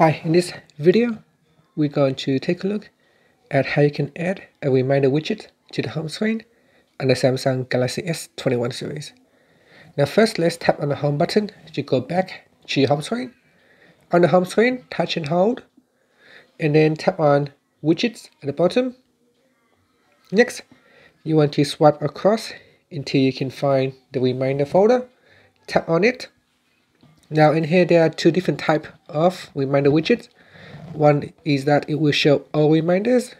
Hi, in this video, we're going to take a look at how you can add a reminder widget to the home screen on the Samsung Galaxy S21 series. Now first, let's tap on the home button to go back to your home screen. On the home screen, touch and hold, and then tap on widgets at the bottom. Next, you want to swipe across until you can find the reminder folder. Tap on it now in here there are two different type of reminder widgets. One is that it will show all reminders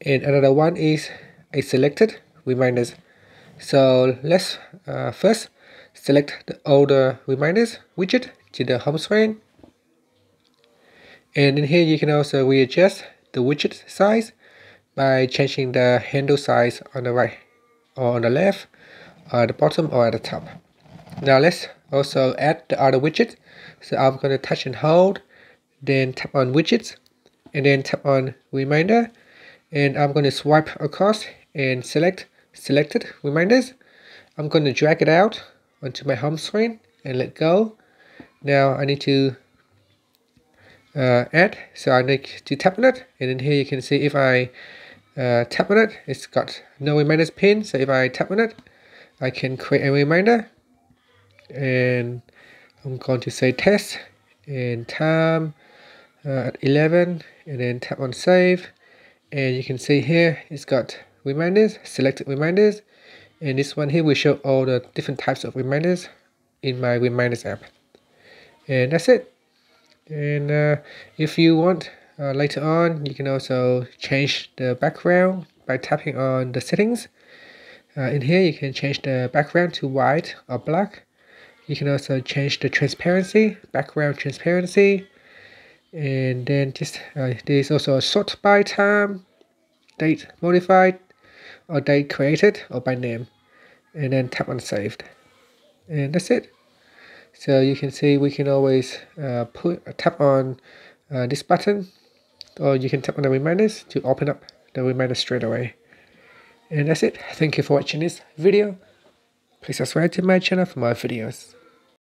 and another one is a selected reminders. So let's uh, first select the older reminders widget to the home screen. And in here you can also readjust the widget size by changing the handle size on the right or on the left or the bottom or at the top. Now let's also add the other widget. So I'm going to touch and hold, then tap on widgets, and then tap on reminder. And I'm going to swipe across and select selected reminders. I'm going to drag it out onto my home screen and let go. Now I need to uh, add, so I need to tap on it, and then here you can see if I uh, tap on it, it's got no reminders pin, so if I tap on it, I can create a reminder and I'm going to say test and time uh, at 11 and then tap on save. And you can see here it's got reminders selected reminders. And this one here will show all the different types of reminders in my reminders app. And that's it. And uh, if you want uh, later on you can also change the background by tapping on the settings. Uh, in here you can change the background to white or black you can also change the transparency background transparency. And then just uh, there's also a sort by time date modified or date created or by name. And then tap on saved. And that's it. So you can see we can always uh, put uh, tap on uh, this button or you can tap on the reminders to open up the reminder straight away. And that's it. Thank you for watching this video. Please subscribe to my channel for more videos